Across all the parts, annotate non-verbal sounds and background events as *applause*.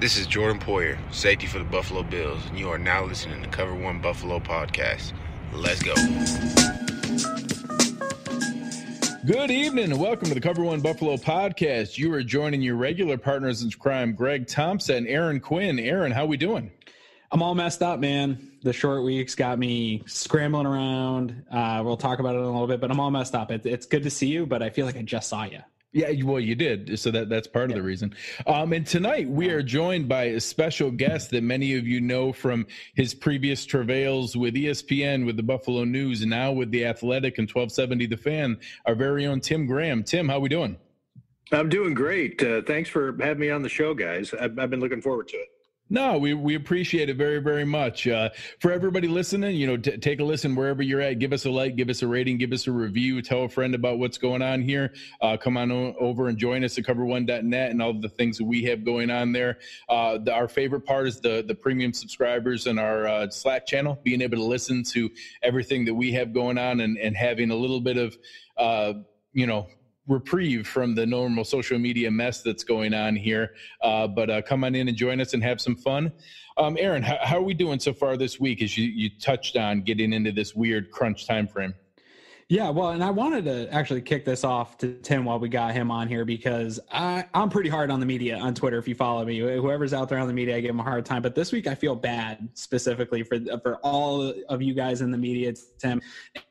This is Jordan Poyer, safety for the Buffalo Bills, and you are now listening to Cover One Buffalo podcast. Let's go. Good evening and welcome to the Cover One Buffalo podcast. You are joining your regular partners in crime, Greg Tompsett, Aaron Quinn. Aaron, how are we doing? I'm all messed up, man. The short weeks got me scrambling around. Uh, we'll talk about it in a little bit, but I'm all messed up. It, it's good to see you, but I feel like I just saw you. Yeah, well, you did. So that that's part of the reason. Um, and tonight we are joined by a special guest that many of you know from his previous travails with ESPN, with the Buffalo News, and now with the Athletic and 1270 The Fan. Our very own Tim Graham. Tim, how are we doing? I'm doing great. Uh, thanks for having me on the show, guys. I've, I've been looking forward to it. No, we, we appreciate it very, very much. Uh, for everybody listening, you know, t- take a listen wherever you're at. Give us a like, give us a rating, give us a review. Tell a friend about what's going on here. Uh, come on o- over and join us at cover1.net and all the things that we have going on there. Uh, the, our favorite part is the the premium subscribers and our uh, Slack channel, being able to listen to everything that we have going on and, and having a little bit of, uh, you know, reprieve from the normal social media mess that's going on here. Uh, but uh, come on in and join us and have some fun. Um, Aaron, how, how, are we doing so far this week? As you, you touched on getting into this weird crunch time frame. Yeah, well, and I wanted to actually kick this off to Tim while we got him on here because I, I'm pretty hard on the media on Twitter. If you follow me, whoever's out there on the media, I give them a hard time. But this week, I feel bad specifically for for all of you guys in the media, Tim.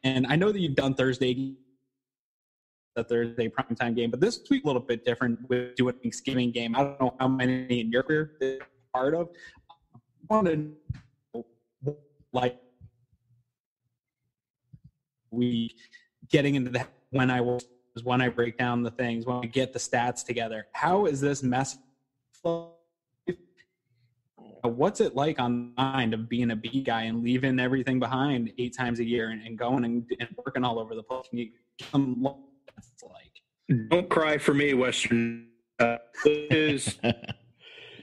And I know that you've done Thursday the Thursday primetime game. But this week a little bit different with doing Thanksgiving game. I don't know how many in your career part of. I wanted like we getting into that when I was when I break down the things when I get the stats together. How is this mess? What's it like on mind of being a B guy and leaving everything behind eight times a year and, and going and, and, working all over the place? Can you *laughs* like. Don't cry for me, Western. Uh, is,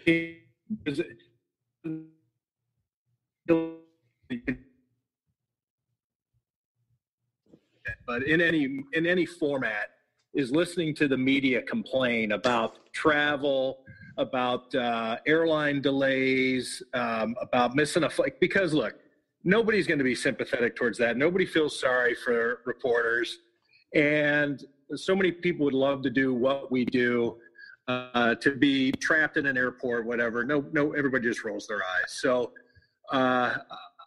is, *laughs* but in any in any format is listening to the media complain about travel about uh, airline delays um, about missing a flight because look nobody's going to be sympathetic towards that nobody feels sorry for reporters and so many people would love to do what we do, uh, to be trapped in an airport, whatever. No, no, everybody just rolls their eyes. So uh,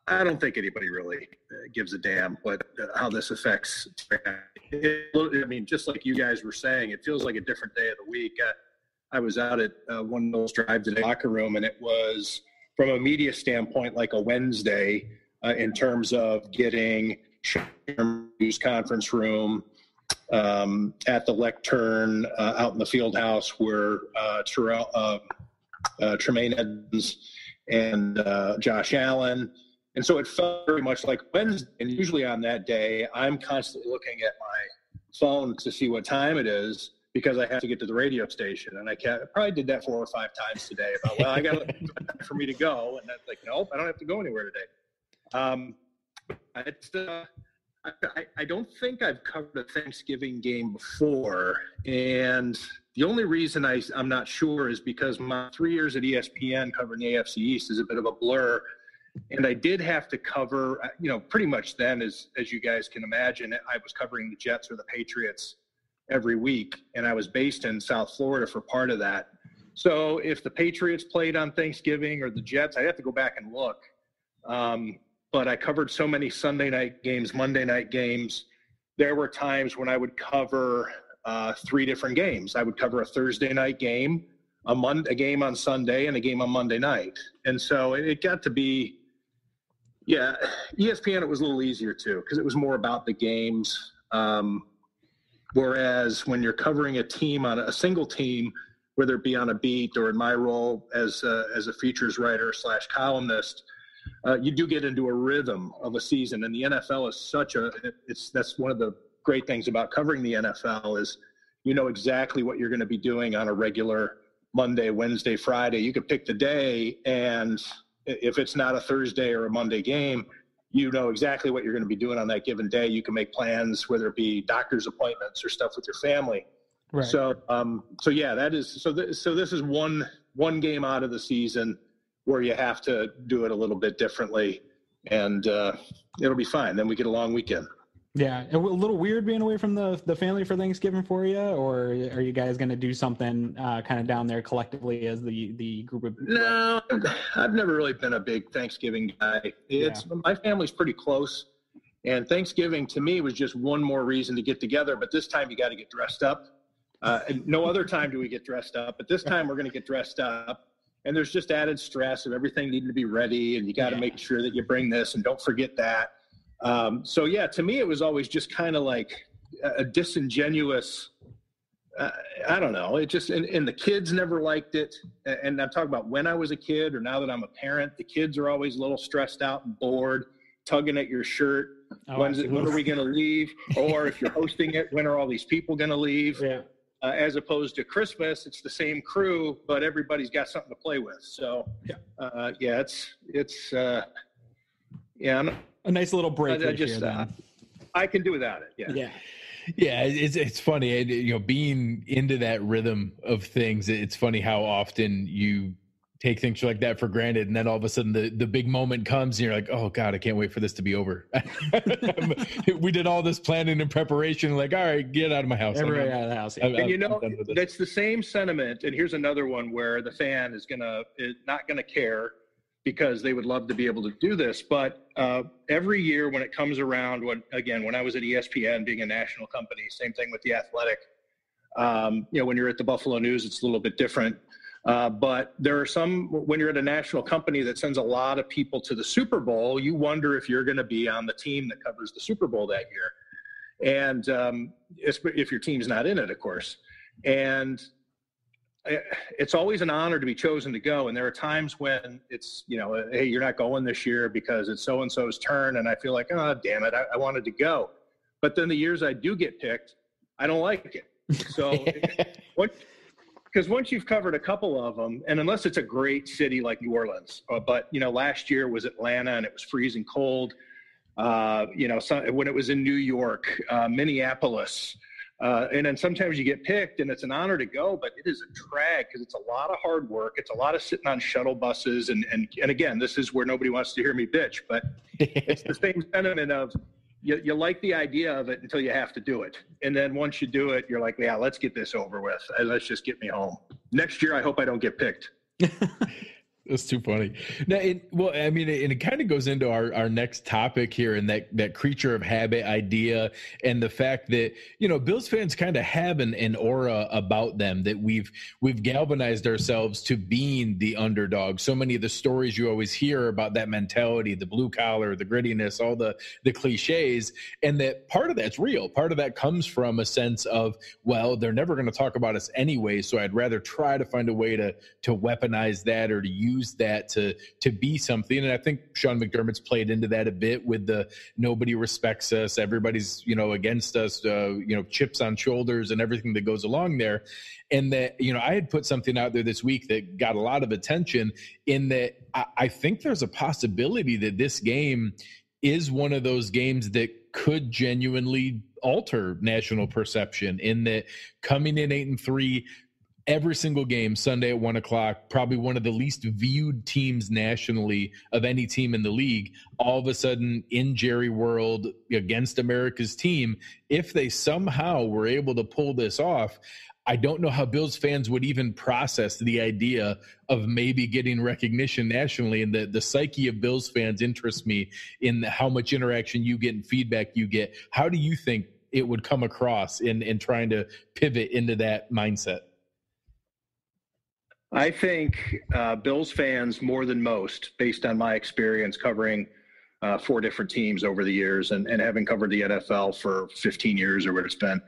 I don't think anybody really uh, gives a damn what uh, how this affects. I mean, just like you guys were saying, it feels like a different day of the week. Uh, I was out at uh, one of those drives in the locker room, and it was from a media standpoint like a Wednesday in terms of getting news conference room um, at the lectern uh, out in the field house where uh, Terrell, uh, uh, Tremaine Edmunds and uh, Josh Allen. And so it felt very much like Wednesday. And usually on that day, I'm constantly looking at my phone to see what time it is because I have to get to the radio station. And I, probably did that four or five times today about, well, I got *laughs* for me to go. And that's like, nope, I don't have to go anywhere today. Um, it's, uh, I, I, don't think I've covered a Thanksgiving game before. And the only reason I, I'm not sure is because my three years at ESPN covering the AFC East is a bit of a blur. And I did have to cover, uh, you know, pretty much then, as, as you guys can imagine, I was covering the Jets or the Patriots every week. And I was based in South Florida for part of that. So if the Patriots played on Thanksgiving or the Jets, I'd have to go back and look. Um, but I covered so many Sunday night games, Monday night games. There were times when I would cover uh, three different games. I would cover a Thursday night game, a, Mon- a game on Sunday, and a game on Monday night. And so it, it got to be, yeah, ESPN, it was a little easier too, because it was more about the games. Um, whereas when you're covering a team on a single team, whether it be on a beat or in my role as a, as a features writer slash columnist, uh, you do get into a rhythm of a season. And the NFL is such a it's that's one of the great things about covering the NFL is you know exactly what you're going to be doing on a regular Monday, Wednesday, Friday. You could pick the day, and if it's not a Thursday or a Monday game, you know exactly what you're going to be doing on that given day. You can make plans, whether it be doctor's appointments or stuff with your family. Right. So, um, so yeah, that is so. Th- so this is one one game out of the season where you have to do it a little bit differently, and uh, it'll be fine. Then we get a long weekend. Yeah, a little weird being away from the the family for Thanksgiving for you, or are you guys going to do something uh, kind of down there collectively as the the group of? No, I've never really been a big Thanksgiving guy. It's yeah. my family's pretty close, and Thanksgiving to me was just one more reason to get together. But this time you got to get dressed up. Uh, and no other time do we get dressed up, but this time we're going to get dressed up. And there's just added stress of everything needing to be ready, and you got to yeah. make sure that you bring this and don't forget that. Um, so yeah, to me, it was always just kind of like a disingenuous. Uh, I don't know. It just and, and, the kids never liked it. And I'm talking about when I was a kid or now that I'm a parent. The kids are always a little stressed out and bored, tugging at your shirt. Oh, When's it, when are we going to leave? Or if you're hosting it, when are all these people going to leave? *laughs* Yeah. Uh, as opposed to Christmas, it's the same crew, but everybody's got something to play with. So, yeah, uh, yeah, it's it's uh, yeah. I'm, a nice little break. I, I just, uh, I can do without it. Yeah. Yeah. Yeah, it's it's funny, you know, being into that rhythm of things. It's funny how often you take things like that for granted, and then all of a sudden the the big moment comes, and you're like, "Oh God, I can't wait for this to be over." *laughs* we did all this planning and preparation, like, "All right, get out of my house." Everybody out of the house. Yeah. and you know, that's the same sentiment. And here's another one where the fan is gonna is not gonna care because they would love to be able to do this. But uh, every year when it comes around, when again, when I was at ESPN, being a national company, same thing with the Athletic. Um, you know, when you're at the Buffalo News, it's a little bit different. Uh, but there are some when you're at a national company that sends a lot of people to the Super Bowl, you wonder if you're going to be on the team that covers the Super Bowl that year, and um, if your team's not in it, of course. And it's always an honor to be chosen to go. And there are times when it's, you know, hey, you're not going this year because it's so and so's turn. And I feel like, oh, damn it, I, I, wanted to go. But then the years I do get picked, I don't like it. So, *laughs* because once you've covered a couple of them, and unless it's a great city like New Orleans, uh, but, you know, last year was Atlanta and it was freezing cold. Uh, you know, so, when it was in New York, uh, Minneapolis, uh, and then sometimes you get picked and it's an honor to go, but it is a drag because it's a lot of hard work. It's a lot of sitting on shuttle buses. And, and, and again, this is where nobody wants to hear me bitch, but it's the same sentiment of you, you like the idea of it until you have to do it. And then once you do it, you're like, yeah, let's get this over with. Let's just get me home. Next year, I hope I don't get picked. *laughs* That's too funny. Now, it, well, I mean, and it kind of goes into our, our next topic here, and that that creature of habit idea, and the fact that you know Bills fans kind of have an, an aura about them that we've we've galvanized ourselves to being the underdog. So many of the stories you always hear about that mentality, the blue collar, the grittiness, all the the cliches, and that part of that's real. Part of that comes from a sense of well, they're never going to talk about us anyway, so I'd rather try to find a way to to weaponize that or to use use that to to be something. And I think Sean McDermott's played into that a bit with the nobody respects us, everybody's you know against us, uh, you know chips on shoulders and everything that goes along there. And that you know I had put something out there this week that got a lot of attention. In that I, I think there's a possibility that this game is one of those games that could genuinely alter national perception in that coming in eight and three every single game Sunday at one o'clock, probably one of the least viewed teams nationally of any team in the league, all of a sudden in Jerry World against America's team, if they somehow were able to pull this off, I don't know how Bills fans would even process the idea of maybe getting recognition nationally. And the, the psyche of Bills fans interests me in how much interaction you get and feedback you get. How do you think it would come across in, in trying to pivot into that mindset? I think uh, Bills fans, more than most, based on my experience covering uh, four different teams over the years and, and having covered the NFL for 15 years or what it's been,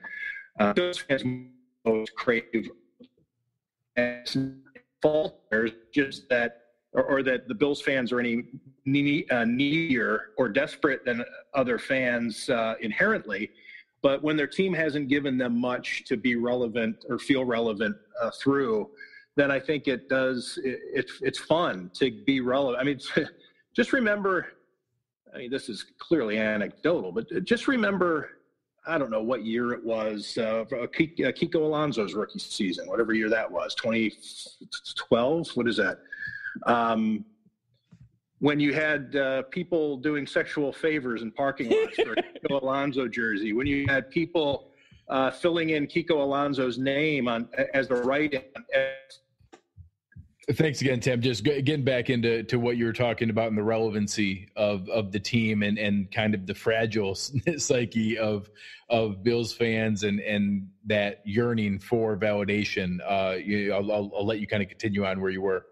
uh, Bills fans most crave fault. Just that, or, or, that the Bills fans are any uh, needier or desperate than other fans uh, inherently. But when their team hasn't given them much to be relevant or feel relevant uh, through, then I think it does. It, it's it's fun to be relevant. I mean, *laughs* just remember. I mean, this is clearly anecdotal, but just remember I don't know what year it was, uh, Kiko Alonso's rookie season, whatever year that was, 2012. What is that? Um, when you had uh, people doing sexual favors in parking lots for *laughs* Alonso jersey, when you had people uh, filling in Kiko Alonso's name on as the right end. Thanks again, Tim. Just getting back into to what you were talking about and the relevancy of of the team and and kind of the fragile *laughs* psyche of of Bills fans and and that yearning for validation. Uh, you, I'll, I'll, I'll let you kind of continue on where you were.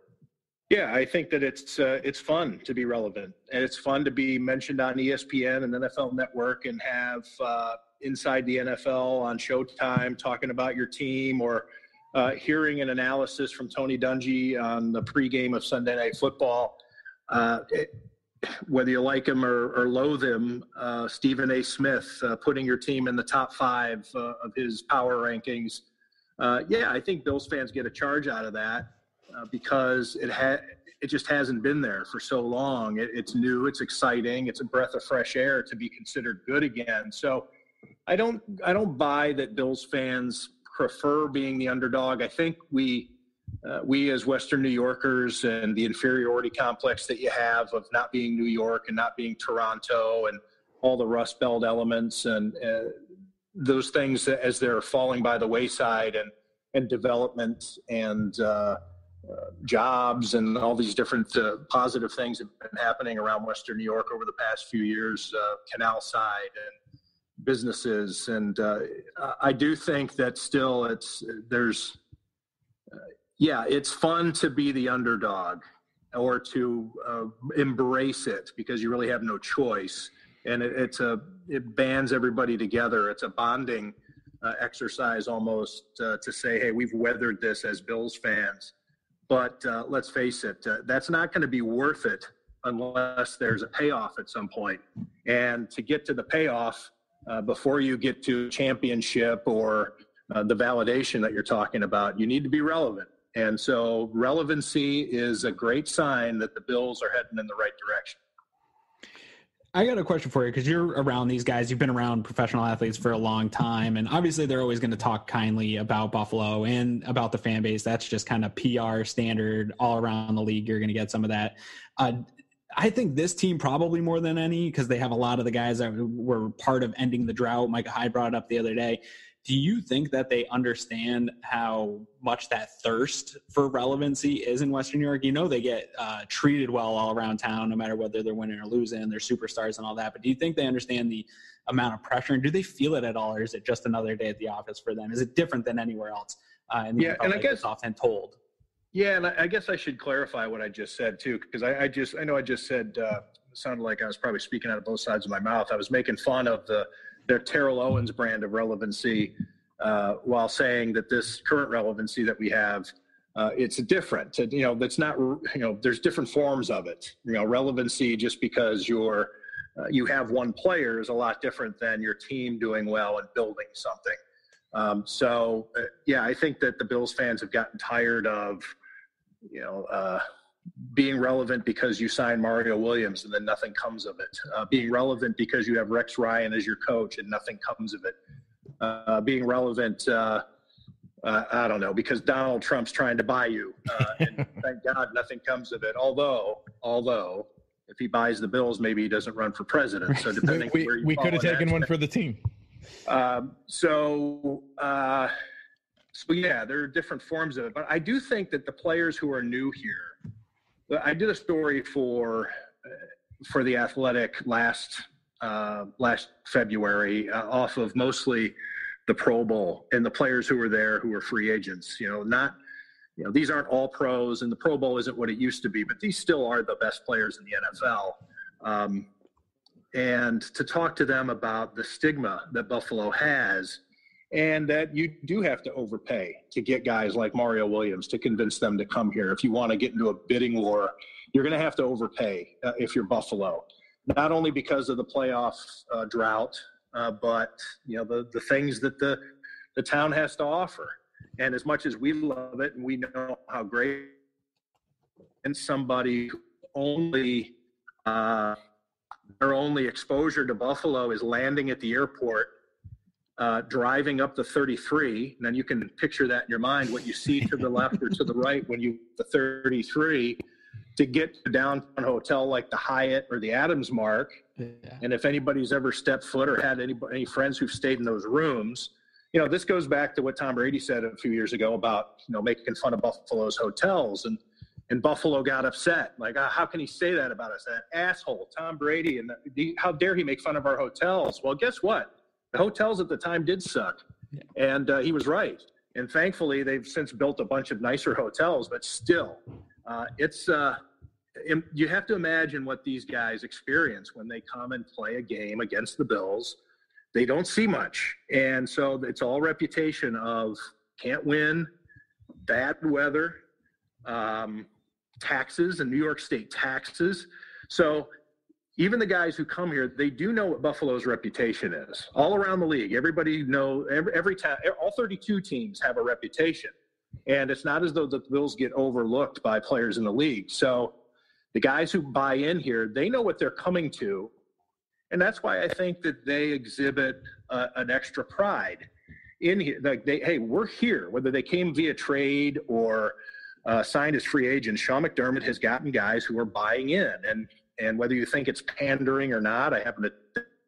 Yeah, I think that it's uh, it's fun to be relevant, and it's fun to be mentioned on ESPN and NFL Network, and have uh, inside the NFL on Showtime talking about your team, or uh, hearing an analysis from Tony Dungy on the pregame of Sunday Night Football. Uh, it, whether you like him or, or loathe him, uh, Stephen A. Smith uh, putting your team in the top five of his power rankings. yeah, I think Bills fans get a charge out of that uh, because it had it just hasn't been there for so long. It, it's new, it's exciting, it's a breath of fresh air to be considered good again. So I don't I don't buy that Bills fans prefer being the underdog. I think we uh, we as Western New Yorkers and the inferiority complex that you have of not being New York and not being Toronto and all the Rust Belt elements and uh, those things as they're falling by the wayside and and development and uh, jobs and all these different uh, positive things have been happening around Western New York over the past few years, uh, canal side and businesses. And uh, I do think that still it's there's, uh, yeah, it's fun to be the underdog or to uh, embrace it because you really have no choice. And it, it's a it bands everybody together. It's a bonding uh, exercise almost to say, hey, we've weathered this as Bills fans but uh, let's face it, uh, that's not going to be worth it unless there's a payoff at some point. And to get to the payoff uh, before you get to championship or uh, the validation that you're talking about, you need to be relevant. And so relevancy is a great sign that the Bills are heading in the right direction. I got a question for you because you're around these guys. You've been around professional athletes for a long time, and obviously they're always going to talk kindly about Buffalo and about the fan base. That's just kind of PR standard all around the league. You're going to get some of that. Uh, I think this team probably more than any because they have a lot of the guys that were part of ending the drought. Micah Hyde brought it up the other day do you think that they understand how much that thirst for relevancy is in Western New York? You know, they get uh, treated well all around town, no matter whether they're winning or losing. They're superstars and all that. But do you think they understand the amount of pressure, and do they feel it at all, or is it just another day at the office for them? Is it different than anywhere else? Uh, and yeah, and I guess often told. Yeah, and I, guess I should clarify what I just said too, because I, I, just I know I just said uh, sounded like I was probably speaking out of both sides of my mouth. I was making fun of the their Terrell Owens brand of relevancy, uh, while saying that this current relevancy that we have, uh, it's different. You know, that's not. You know, there's different forms of it. You know, relevancy just because you're uh, you have one player is a lot different than your team doing well and building something. Um, so, uh, yeah, I think that the Bills fans have gotten tired of, you know, uh, being relevant because you sign Mario Williams and then nothing comes of it. Uh, being relevant because you have Rex Ryan as your coach and nothing comes of it. Uh, being relevant, uh, uh I don't know, because Donald Trump's trying to buy you, uh, and *laughs* thank God nothing comes of it. Although, although if he buys the bills, maybe he doesn't run for president. So *laughs* depending, we, we, we could have taken one for the team. Um, so, uh, so yeah, there are different forms of it, but I do think that the players who are new here I did a story for for the Athletic last uh, last February uh, off of mostly the Pro Bowl and the players who were there who were free agents. You know, not you know these aren't all pros, and the Pro Bowl isn't what it used to be, but these still are the best players in the NFL. Um, and to talk to them about the stigma that Buffalo has and that you do have to overpay to get guys like Mario Williams to convince them to come here. If you want to get into a bidding war, you're going to have to overpay uh, if you're Buffalo, not only because of the playoff uh, drought, uh, but you know the the things that the the town has to offer. And as much as we love it and we know how great, and somebody only uh, their only exposure to Buffalo is landing at the airport uh, driving up the 33, and then you can picture that in your mind what you see to the left or to the right when you the 33 to get to downtown hotel like the Hyatt or the Adams Mark. Yeah. And if anybody's ever stepped foot or had any any friends who've stayed in those rooms, you know this goes back to what Tom Brady said a few years ago about you know making fun of Buffalo's hotels and and Buffalo got upset. Like, uh, how can he say that about us? That asshole, Tom Brady, and the, how dare he make fun of our hotels? Well, guess what? The hotels at the time did suck, yeah. and uh, he was right. And thankfully, they've since built a bunch of nicer hotels, but still, uh, it's uh, you have to imagine what these guys experience when they come and play a game against the Bills. They don't see much, and so it's all reputation of can't win, bad weather, um, taxes and New York State taxes. So even the guys who come here, they do know what Buffalo's reputation is. All around the league, everybody know every, every time. All 32 teams have a reputation, and it's not as though the Bills get overlooked by players in the league. So the guys who buy in here, they know what they're coming to, and that's why I think that they exhibit uh, an extra pride in here. Like they, hey, we're here, whether they came via trade or uh, signed as free agents, Sean McDermott has gotten guys who are buying in, and and whether you think it's pandering or not, I happen to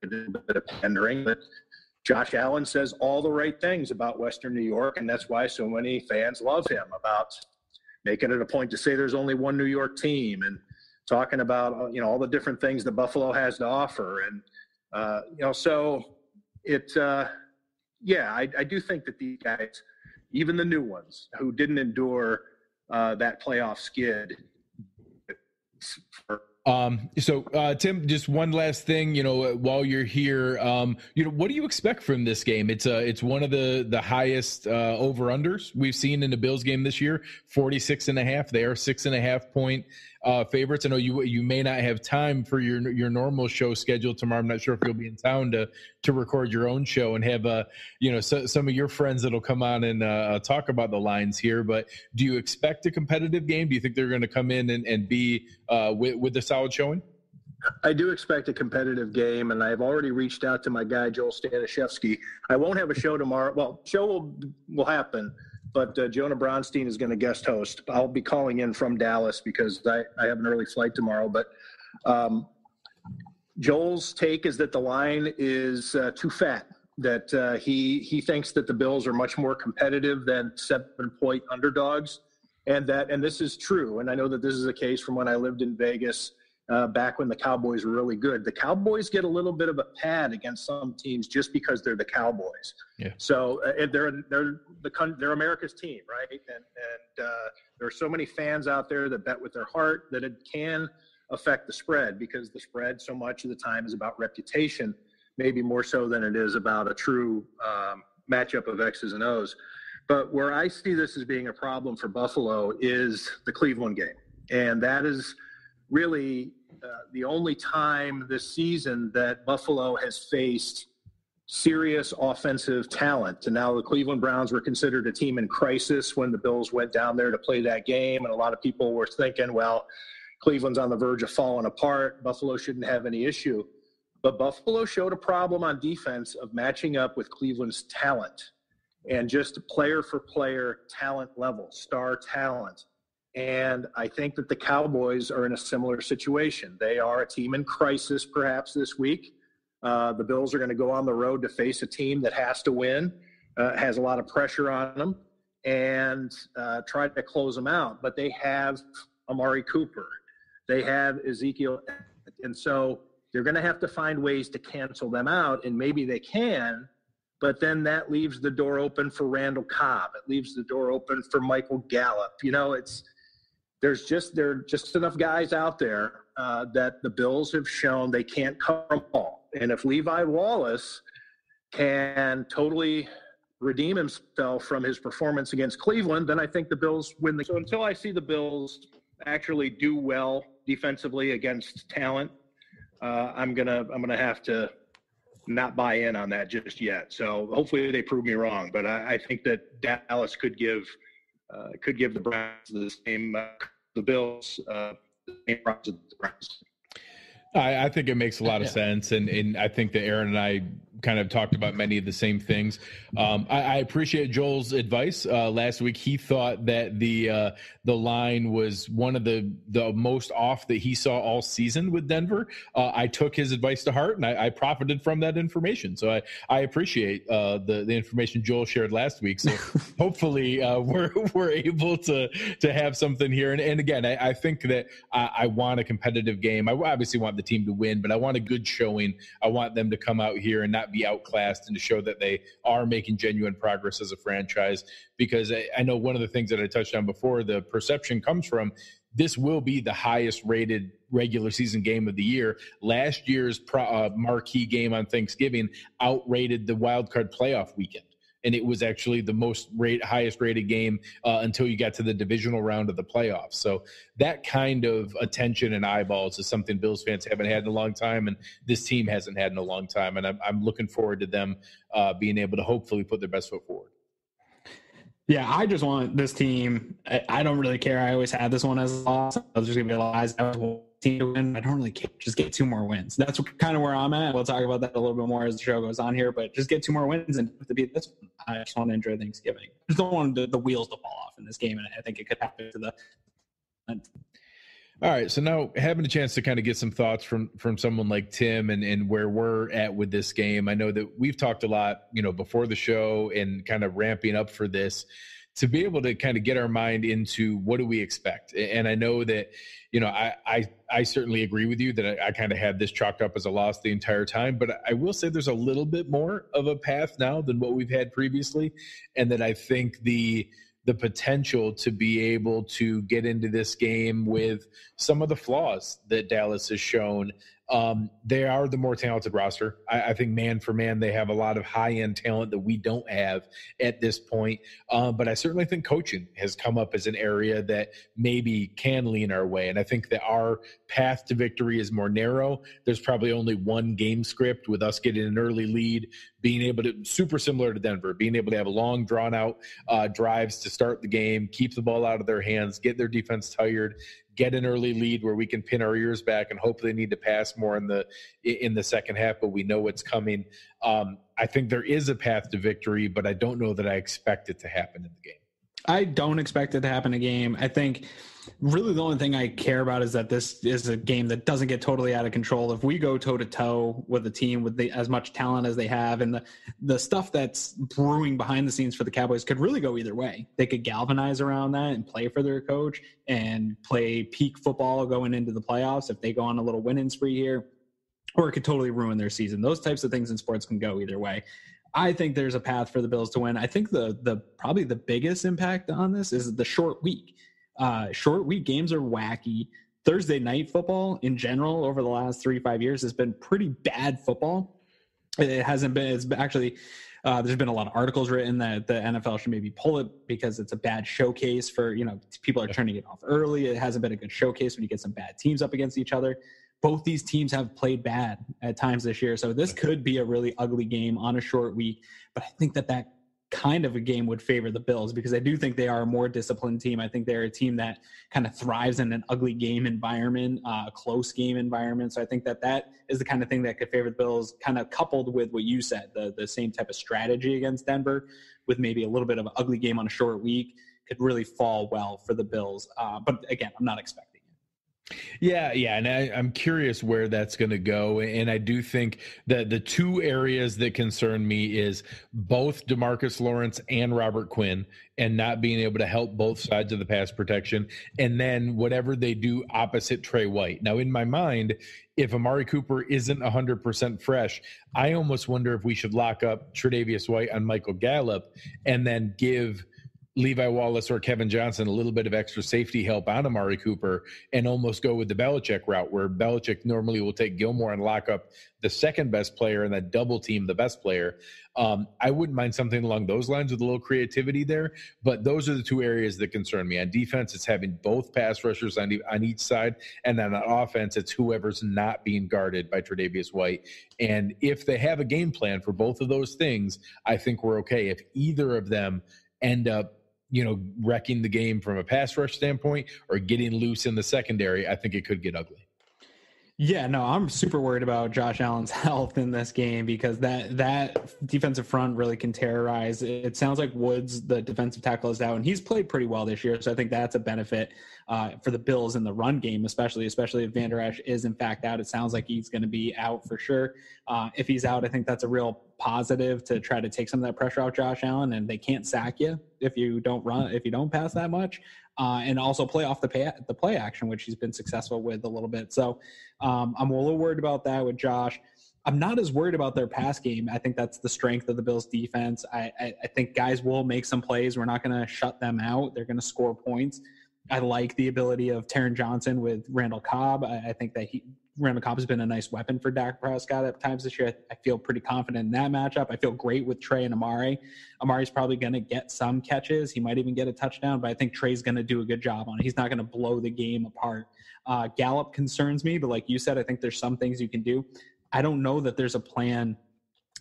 a bit of pandering, but Josh Allen says all the right things about Western New York, and that's why so many fans love him about making it a point to say there's only one New York team and talking about uh, you know all the different things that Buffalo has to offer, and uh, you know so it uh, yeah I, I do think that these guys, even the new ones who didn't endure uh, that playoff skid. Um, so, uh, Tim, just one last thing, you know, while you're here, um, you know, what do you expect from this game? It's uh, it's one of the, the highest, uh, over unders we've seen in the Bills game this year, 46 and a half. They are six and a half point, uh, favorites. I know you you may not have time for your your normal show schedule tomorrow. I'm not sure if you'll be in town to to record your own show and have uh you know so, some of your friends that'll come on and uh, talk about the lines here. But do you expect a competitive game? Do you think they're going to come in and, and be uh, with with a solid showing? I do expect a competitive game, and I've already reached out to my guy Joel Stanishevsky. I won't have a show tomorrow. Well, show will will happen but uh, Jonah Bronstein is going to guest host. I'll be calling in from Dallas because I, I have an early flight tomorrow. But um, Joel's take is that the line is uh, too fat. That uh, he he thinks that the Bills are much more competitive than seven point underdogs, and that and this is true. And I know that this is a case from when I lived in Vegas uh, back when the Cowboys were really good. The Cowboys get a little bit of a pad against some teams just because they're the Cowboys. Yeah. So uh, they're they're the they're America's team, right? And and uh, there are so many fans out there that bet with their heart that it can affect the spread because the spread so much of the time is about reputation, maybe more so than it is about a true um, matchup of X's and O's. But where I see this as being a problem for Buffalo is the Cleveland game, and that is really uh, the only time this season that Buffalo has faced serious offensive talent. And now the Cleveland Browns were considered a team in crisis when the Bills went down there to play that game. And a lot of people were thinking, well, Cleveland's on the verge of falling apart. Buffalo shouldn't have any issue. But Buffalo showed a problem on defense of matching up with Cleveland's talent and just player for player talent level, star talent. And I think that the Cowboys are in a similar situation. They are a team in crisis, perhaps this week. Uh, the Bills are going to go on the road to face a team that has to win, uh, has a lot of pressure on them, and uh, try to close them out. But they have Amari Cooper, they have Ezekiel, and so they're going to have to find ways to cancel them out. And maybe they can, but then that leaves the door open for Randall Cobb. It leaves the door open for Michael Gallup. You know, it's there's just there are just enough guys out there uh, that the Bills have shown they can't cover them all. And if Levi Wallace can totally redeem himself from his performance against Cleveland, then I think the Bills win the. So until I see the Bills actually do well defensively against talent, uh, I'm gonna I'm gonna have to not buy in on that just yet. So hopefully they prove me wrong, but I, I think that Dallas could give uh, could give the Browns the same uh, the Bills uh, the same the Browns. I, I, think it makes a lot of yeah. sense, and and I think that Aaron and I kind of talked about many of the same things. Um, I, I, appreciate Joel's advice. Uh, last week, he thought that the uh, the line was one of the the most off that he saw all season with Denver. Uh, I took his advice to heart, and I, I, profited from that information. So I I appreciate uh, the the information Joel shared last week. So *laughs* hopefully uh, we're *laughs* we're able to to have something here. And, and again, I, I think that I, I want a competitive game. I obviously want the team to win, but I want a good showing. I want them to come out here and not be outclassed and to show that they are making genuine progress as a franchise. Because I, I know one of the things that I touched on before, the perception comes from this will be the highest rated regular season game of the year. Last year's pro, uh, marquee game on Thanksgiving outrated the wild card playoff weekend and it was actually the most rate highest rated game uh, until you got to the divisional round of the playoffs. So that kind of attention and eyeballs is something Bills fans haven't had in a long time, and this team hasn't had in a long time. And I'm, I'm looking forward to them uh, being able to hopefully put their best foot forward. Yeah, I just want this team. I, I don't really care. I always had this one as a loss. Was just gonna be lies. I was team to win. I don't really care. Just get two more wins. That's kind of where I'm at. We'll talk about that a little bit more as the show goes on here, but just get two more wins and to beat this one. I just want to enjoy Thanksgiving. I just don't want the, the wheels to fall off in this game, and I think it could happen to the. All right, so now having a chance to kind of get some thoughts from from someone like Tim and and where we're at with this game. I know that we've talked a lot, you know, before the show and kind of ramping up for this to be able to kind of get our mind into what do we expect. And I know that, you know, I I, I certainly agree with you that I, I kind of had this chalked up as a loss the entire time. But I will say there's a little bit more of a path now than what we've had previously, and that I think the the potential to be able to get into this game with some of the flaws that Dallas has shown um, they are the more talented roster. I, I, think man for man, they have a lot of high end talent that we don't have at this point. Um, but I certainly think coaching has come up as an area that maybe can lean our way. And I think that our path to victory is more narrow. There's probably only one game script with us getting an early lead, being able to, super similar to Denver, being able to have long, drawn out uh, drives to start the game, keep the ball out of their hands, get their defense tired, get an early lead where we can pin our ears back and hope they need to pass more in the in the second half, but we know what's coming. Um, I think there is a path to victory, but I don't know that I expect it to happen in the game. I don't expect it to happen in a game. I think really the only thing I care about is that this is a game that doesn't get totally out of control. If we go toe to toe with a team with the, as much talent as they have, and the the stuff that's brewing behind the scenes for the Cowboys could really go either way. They could galvanize around that and play for their coach and play peak football going into the playoffs if they go on a little winning spree here, or it could totally ruin their season. Those types of things in sports can go either way. I think there's a path for the Bills to win. I think the the probably the biggest impact on this is the short week uh, short week games are wacky. Thursday night football in general over the last three five years has been pretty bad football. It hasn't been. It's actually uh, there's been a lot of articles written that the NFL should maybe pull it because it's a bad showcase for you know people are turning it off early. It hasn't been a good showcase when you get some bad teams up against each other. Both these teams have played bad at times this year, so this could be a really ugly game on a short week. But I think that that kind of a game would favor the Bills because I do think they are a more disciplined team. I think they're a team that kind of thrives in an ugly game environment, uh, a close game environment. So I think that that is the kind of thing that could favor the Bills, kind of coupled with what you said, the the same type of strategy against Denver, with maybe a little bit of an ugly game on a short week, could really fall well for the Bills. Uh, but again, I'm not expecting. Yeah, yeah, and I, am curious where that's going to go, and I do think that the two areas that concern me is both Demarcus Lawrence and Robert Quinn, and not being able to help both sides of the pass protection, and then whatever they do opposite Trey White. Now, in my mind, if Amari Cooper isn't 100% fresh, I almost wonder if we should lock up Tre'Davious White on Michael Gallup, and then give Levi Wallace or Kevin Johnson a little bit of extra safety help on Amari Cooper and almost go with the Belichick route where Belichick normally will take Gilmore and lock up the second best player and then double team the best player. Um, I wouldn't mind something along those lines with a little creativity there, but those are the two areas that concern me. On defense, it's having both pass rushers on, on each side, and then on offense, it's whoever's not being guarded by Tre'Davious White. And if they have a game plan for both of those things, I think we're okay. If either of them end up you know, wrecking the game from a pass rush standpoint or getting loose in the secondary, I think it could get ugly. Yeah, no, I'm super worried about Josh Allen's *laughs* health in this game because that that defensive front really can terrorize. It sounds like Woods, the defensive tackle, is out, and he's played pretty well this year. So I think that's a benefit uh, for the Bills in the run game, especially especially if Vander Esch is in fact out. It sounds like he's going to be out for sure. Uh, if he's out, I think that's a real positive to try to take some of that pressure off Josh Allen. And they can't sack you if you don't run if you don't pass that much uh, and also play off the pay, the play action, which he's been successful with a little bit. So um, I'm a little worried about that with Josh. I'm not as worried about their pass game. I think that's the strength of the Bills' defense. I, I, I think guys will make some plays. We're not going to shut them out. They're going to score points. I like the ability of Taron Johnson with Randall Cobb. I, I think that he Randall Cobb has been a nice weapon for Dak Prescott at times this year. I, I feel pretty confident in that matchup. I feel great with Trey and Amari. Amari's probably going to get some catches. He might even get a touchdown, but I think Trey's going to do a good job on it. He's not going to blow the game apart. Uh, Gallup concerns me, but like you said, I think there's some things you can do. I don't know that there's a plan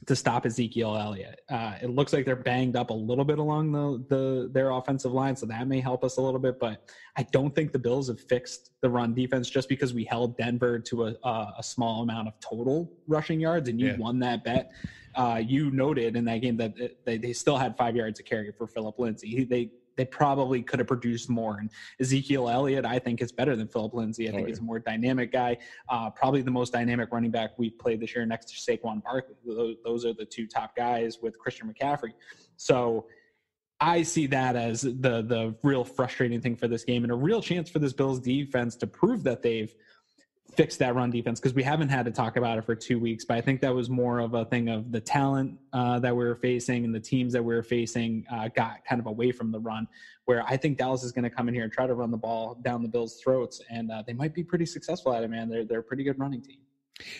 to stop Ezekiel Elliott. Uh, it looks like they're banged up a little bit along the, the their offensive line, so that may help us a little bit. But I don't think the Bills have fixed the run defense just because we held Denver to a, a small amount of total rushing yards, and you yeah. won that bet. Uh, you noted in that game that they, they still had five yards of carry for Philip Lindsay. They they probably could have produced more. And Ezekiel Elliott, I think, is better than Philip Lindsay. I think oh, yeah. he's a more dynamic guy, uh, probably the most dynamic running back we've played this year next to Saquon Barkley. Those, those are the two top guys with Christian McCaffrey. So I see that as the the real frustrating thing for this game and a real chance for this Bills defense to prove that they've – fix that run defense because we haven't had to talk about it for two weeks. But I think that was more of a thing of the talent uh, that we were facing and the teams that we were facing uh, got kind of away from the run. Where I think Dallas is going to come in here and try to run the ball down the Bills' throats, and uh, they might be pretty successful at it. Man, they're they're a pretty good running team.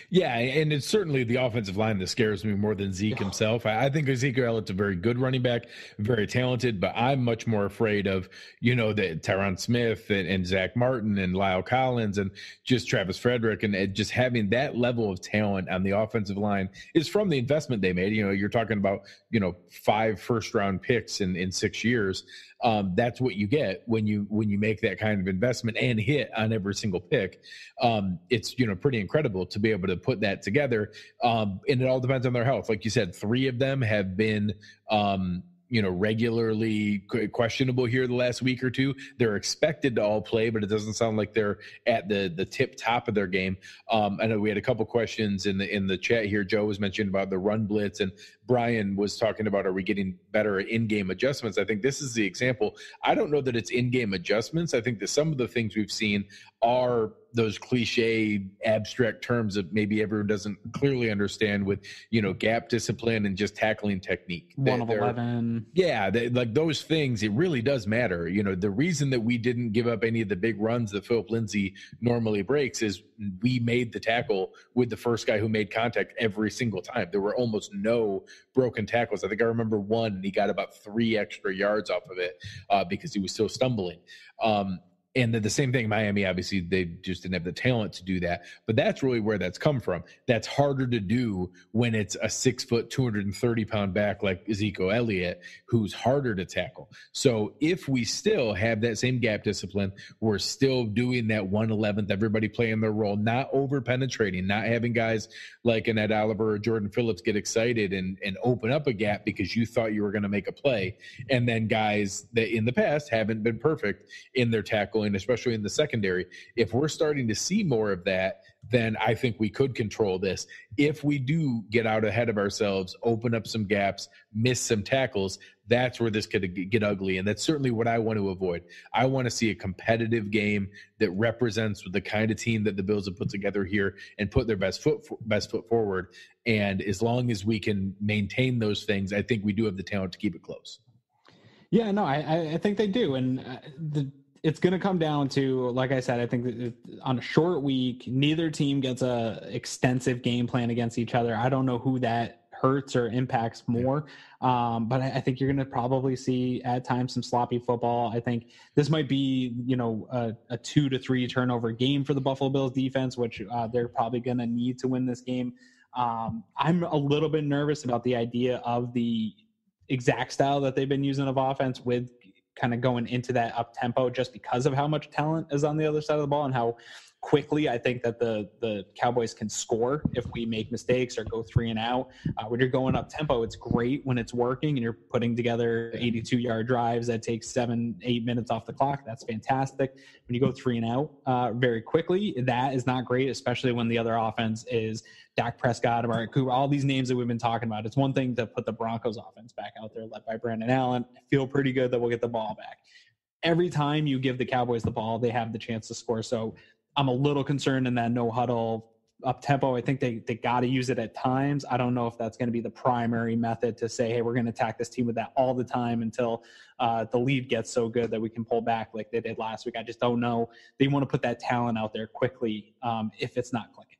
Yeah, and it's certainly the offensive line that scares me more than Zeke himself. I, think Ezekiel Elliott's a very good running back, very talented, but I'm much more afraid of, you know, that Tyron Smith and, and Zack Martin and La'el Collins and just Travis Frederick and, and just having that level of talent on the offensive line is from the investment they made. You know, you're talking about, you know, five first round picks in, in six years um, that's what you get when you when you make that kind of investment and hit on every single pick. Um, it's you know pretty incredible to be able to put that together, um, and it all depends on their health. Like you said, three of them have been um, you know regularly questionable here the last week or two. They're expected to all play, but it doesn't sound like they're at the the tip top of their game. Um, I know we had a couple questions in the in the chat here. Joe was mentioning about the run blitz, and Brian was talking about are we getting better at in game adjustments? I think this is the example. I don't know that it's in game adjustments. I think that some of the things we've seen are those cliche abstract terms that maybe everyone doesn't clearly understand with you know gap discipline and just tackling technique one of 11 yeah they, like those things it really does matter you know the reason that we didn't give up any of the big runs that philip lindsay normally breaks is we made the tackle with the first guy who made contact every single time there were almost no broken tackles. I think i remember one and he got about three extra yards off of it uh, because he was still stumbling. Um, and the same thing miami obviously they just didn't have the talent to do that. But that's really where that's come from. That's harder to do when it's a six foot 230 pound back like ezekiel elliott who's harder to tackle. So if we still have that same gap discipline we're still doing that 111th everybody playing their role not over penetrating not having guys like an ed oliver or jordan phillips get excited and, and open up a gap because you thought you were going to make a play. And then guys that in the past haven't been perfect in their tackle tackling, especially in the secondary. If we're starting to see more of that, then I think we could control this. If we do get out ahead of ourselves, open up some gaps, miss some tackles, that's where this could get ugly. And that's certainly what I want to avoid. I want to see a competitive game that represents the kind of team that the Bills have put together here and put their best foot best foot forward. And as long as we can maintain those things, I think we do have the talent to keep it close. Yeah, no, I, I think they do. And uh, the it's going to come down to, like I said, I think on a short week, neither team gets a extensive game plan against each other. I don't know who that hurts or impacts more, um, but I, I, think you're going to probably see at times some sloppy football. I think this might be, you know, a, a two to three turnover game for the Buffalo Bills defense, which uh, they're probably going to need to win this game. Um, I'm a little bit nervous about the idea of the exact style that they've been using of offense with kind of going into that up tempo just because of how much talent is on the other side of the ball and how quickly. I think that the the Cowboys can score if we make mistakes or go three and out. Uh, when you're going up tempo, it's great when it's working and you're putting together 82 yard drives that take seven eight minutes off the clock. That's fantastic. When you go three and out uh, very quickly, that is not great, especially when the other offense is Dak Prescott, Amari Cooper, all these names that we've been talking about. It's one thing to put the Broncos offense back out there, led by Brandon Allen. I feel pretty good that we'll get the ball back. Every time you give the Cowboys the ball, they have the chance to score. So I'm a little concerned in that no huddle up tempo. I think they, they got to use it at times. I don't know if that's going to be the primary method to say, hey, we're going to attack this team with that all the time until uh, the lead gets so good that we can pull back like they did last week. I just don't know. They want to put that talent out there quickly um, if it's not clicking.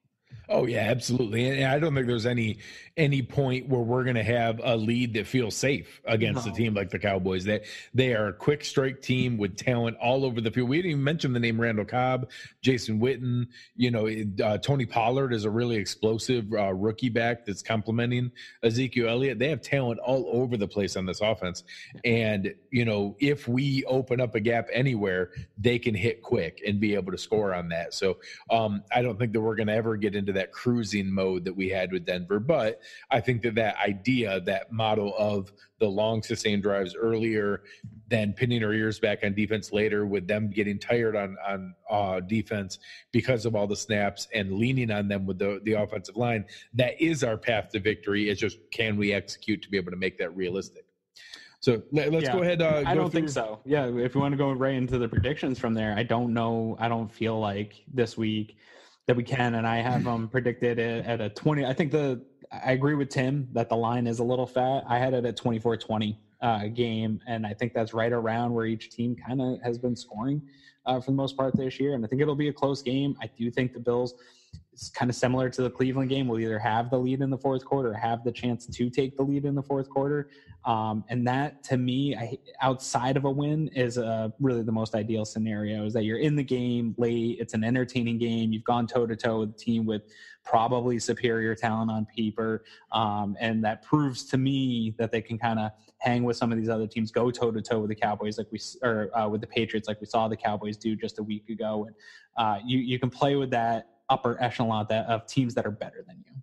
Oh yeah, absolutely. And I don't think there's any any point where we're going to have a lead that feels safe against no. a team like the Cowboys. That they, they are a quick strike team with talent all over the field. We didn't even mention the name Randall Cobb, Jason Witten. You know, uh, Tony Pollard is a really explosive uh, rookie back that's complementing Ezekiel Elliott. They have talent all over the place on this offense. And you know, if we open up a gap anywhere, they can hit quick and be able to score on that. So um, I don't think that we're going to ever get into that that cruising mode that we had with Denver. But I think that that idea, that model of the long sustained drives earlier, then pinning our ears back on defense later, with them getting tired on on uh, defense because of all the snaps and leaning on them with the the offensive line, that is our path to victory. It's just can we execute to be able to make that realistic. So let, us yeah. go ahead. Uh, I go don't through. think so. Yeah, if we want to go right into the predictions from there, I don't know. I don't feel like this week that we can, and I have them predicted at a twenty. I think the I agree with Tim that the line is a little fat. I had it at 24-20 uh, game, and I think that's right around where each team kind of has been scoring uh, for the most part this year. And I think it'll be a close game. I do think the Bills it's kind of similar to the Cleveland game. We'll either have the lead in the fourth quarter or have the chance to take the lead in the fourth quarter. Um, and that, to me, I, outside of a win, is uh, really the most ideal scenario. Is that you're in the game late. It's an entertaining game. You've gone toe to toe with a team with probably superior talent on paper, um, and that proves to me that they can kind of hang with some of these other teams, go toe to toe with the Cowboys, like we or uh, with the Patriots, like we saw the Cowboys do just a week ago. And uh, you you can play with that upper echelon that, of teams that are better than you.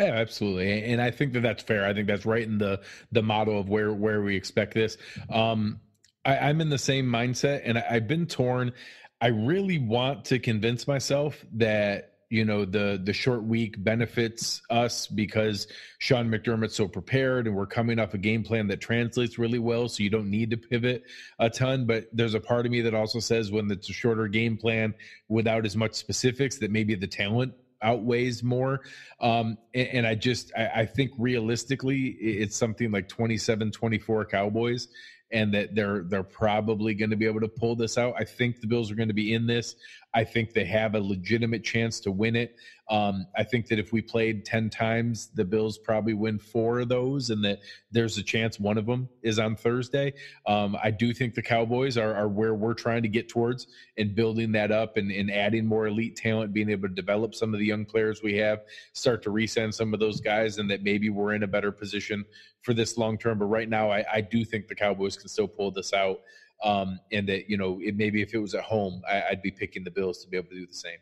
Yeah, absolutely, and I think that that's fair. I think that's right in the the model of where where we expect this. Um, I, I'm in the same mindset, and I, I've been torn. I really want to convince myself that you know the the short week benefits us because Sean McDermott's so prepared and we're coming off a game plan that translates really well so you don't need to pivot a ton but there's a part of me that also says when it's a shorter game plan without as much specifics that maybe the talent outweighs more um, and, and, i just I, I think realistically it's something like 27 24 cowboys and that they're they're probably going to be able to pull this out. I think the Bills are going to be in this. I think they have a legitimate chance to win it. Um, I think that if we played 10 times, the Bills probably win four of those, and that there's a chance one of them is on Thursday. Um, I do think the Cowboys are, are, where we're trying to get towards and building that up and, and, adding more elite talent, being able to develop some of the young players we have, start to resend some of those guys, and that maybe we're in a better position for this long term. But right now, I, I do think the Cowboys can still pull this out. Um, and that, you know, it, maybe if it was at home, I, I'd be picking the Bills to be able to do the same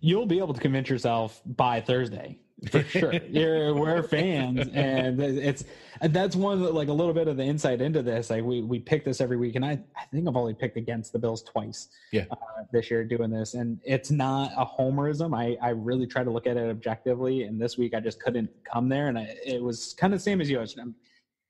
you'll be able to convince yourself by Thursday for *laughs* sure. You're, we're fans, and it's that's one like a little bit of the insight into this. Like we we pick this every week, and I I think I've only picked against the Bills twice. Yeah. Uh, this year doing this, and it's not a homerism. I I really try to look at it objectively, and this week I just couldn't come there, and I, it was kind of the same as you. I'm,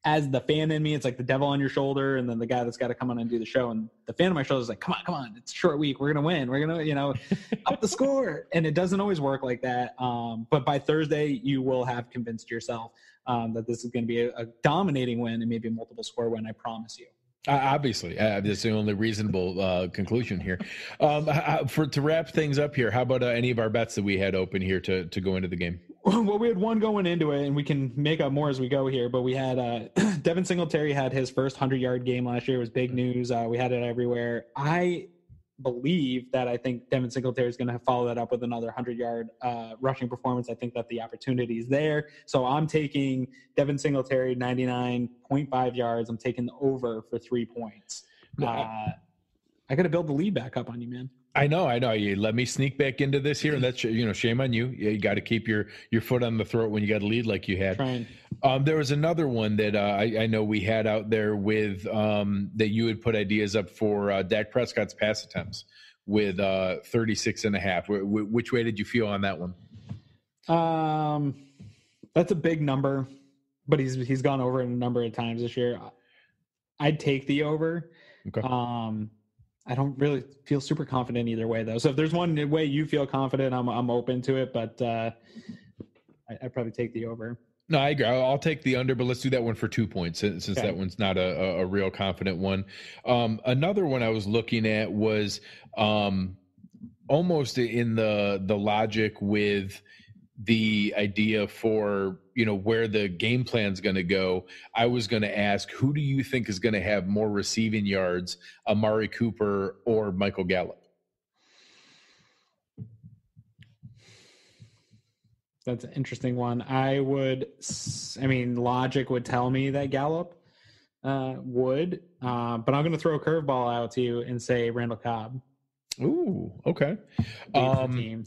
as the fan in me, it's like the devil on your shoulder, and then the guy that's got to come on and do the show. And the fan on my shoulder is like, "Come on, come on! It's a short week. We're gonna win. We're gonna, you know, *laughs* up the score." And it doesn't always work like that. Um, but by Thursday, you will have convinced yourself um, that this is going to be a, a, dominating win and maybe a multiple score win. I promise you. Uh, obviously, uh, that's the only reasonable uh, conclusion here. Um, for to wrap things up here, how about uh, any of our bets that we had open here to to go into the game? *laughs* well, we had one going into it, and we can make up more as we go here. But we had uh, *clears throat* Devin Singletary had his first hundred yard game last year. It was big news. Uh, we had it everywhere. I believe that I think Devin Singletary is going to follow that up with another hundred yard uh, rushing performance. I think that the opportunity is there. So I'm taking Devin Singletary ninety nine point five yards. I'm taking the over for three points. Uh, I got to build the lead back up on you, man. I know, I know. You let me sneak back into this here. And that's you know, shame on you. You got to keep your your foot on the throat when you got a lead like you had. Um, there was another one that uh, I, I know we had out there with um, that you had put ideas up for uh, Dak Prescott's pass attempts with uh, 36 and a half. which way did you feel on that one? Um, that's a big number, but he's he's gone over it a number of times this year. I'd take the over. Okay. Um, I don't really feel super confident either way though. So if there's one way you feel confident, I'm I'm open to it, but uh, I, I'd probably take the over. No, I agree. I'll, I'll, take the under, but let's do that one for two points since, okay. that one's not a, a, real confident one. Um, another one I was looking at was um, almost in the the logic with the idea for you know where the game plan's going to go i was going to ask who do you think is going to have more receiving yards amari cooper or michael gallup? That's an interesting one. I would i mean logic would tell me that gallup uh, would uh, but i'm going to throw a curveball out to you and say randall cobb. Ooh okay. Um,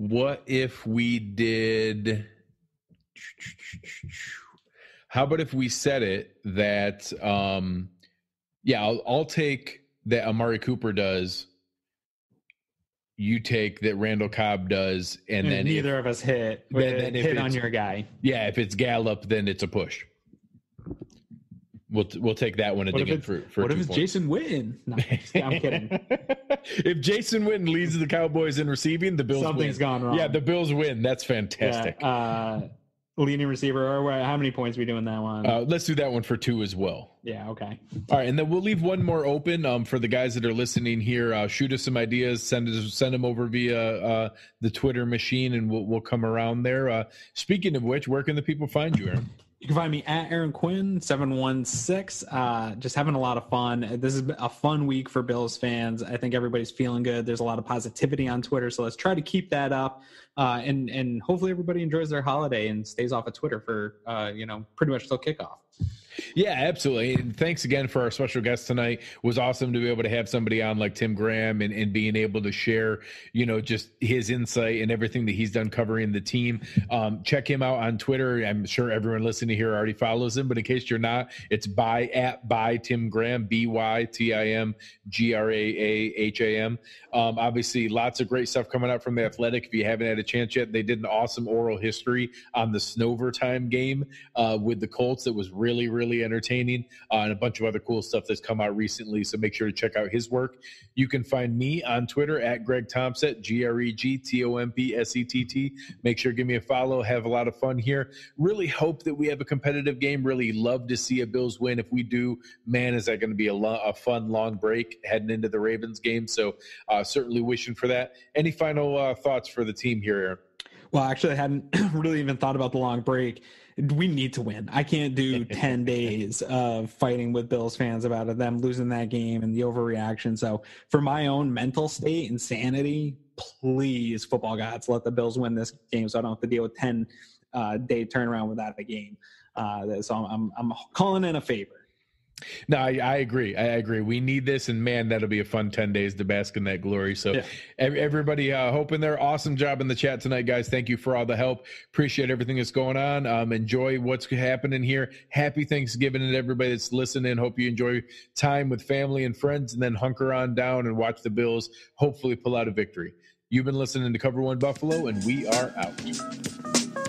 what if we did? How about if we said it that, um, yeah, I'll, I'll take that Amari Cooper does. You take that Randall Cobb does, and, and then neither if, of us hit. Then, then hit on your guy. Yeah, if it's Gallup, then it's a push. We'll we'll take that one what again for, for What if it's points. Jason Witten? No, I'm kidding. *laughs* if Jason Witten leads the Cowboys in receiving, the Bills something's win. gone wrong. Yeah, the Bills win. That's fantastic. Yeah, uh, leading receiver, or how many points we doing that one? Uh, let's do that one for two as well. Yeah. Okay. All right, and then we'll leave one more open um, for the guys that are listening here. Uh, shoot us some ideas. Send us, send them over via uh, the Twitter machine, and we'll we'll come around there. Uh, speaking of which, where can the people find you, Aaron? You can find me at Aaron Quinn seven one six. Uh, just having a lot of fun. This is a fun week for Bills fans. I think everybody's feeling good. There's a lot of positivity on Twitter, so let's try to keep that up. Uh, and and hopefully everybody enjoys their holiday and stays off of Twitter for uh, you know pretty much till kickoff. Yeah, absolutely. And thanks again for our special guest tonight. It was awesome to be able to have somebody on like Tim Graham and, and being able to share, you know, just his insight and everything that he's done covering the team. Um, check him out on Twitter. I'm sure everyone listening here already follows him, but in case you're not, it's by at by Tim Graham, B Y T I M G R A A H A M. Um, obviously, lots of great stuff coming out from the Athletic. If you haven't had a chance yet, they did an awesome oral history on the Snover time game uh, with the Colts that was really, really entertaining, uh, and a bunch of other cool stuff that's come out recently. So make sure to check out his work. You can find me on Twitter at Greg Tompsett, G R E G T O M P S E T T. Make sure to give me a follow. Have a lot of fun here. Really hope that we have a competitive game. Really love to see a Bills win. If we do, man, is that going to be a, lo- a fun long break heading into the Ravens game. So uh, certainly wishing for that. Any final uh, thoughts for the team here, Aaron? Well, actually, I hadn't *clears throat* really even thought about the long break we need to win. I can't do *laughs* 10 days of fighting with Bills fans about it, them losing that game and the overreaction. So, for my own mental state and sanity, please, football gods, let the Bills win this game so I don't have to deal with 10 uh, day turnaround without a game. Uh, so, I'm, I'm calling in a favor. No, I, I, agree. I agree. We need this, and man, that'll be a fun ten days to bask in that glory. So, yeah. everybody, uh, hoping their awesome job in the chat tonight, guys. Thank you for all the help. Appreciate everything that's going on. Um, enjoy what's happening here. Happy Thanksgiving to everybody that's listening. Hope you enjoy time with family and friends, and then hunker on down and watch the Bills. Hopefully, pull out a victory. You've been listening to Cover One Buffalo, and we are out.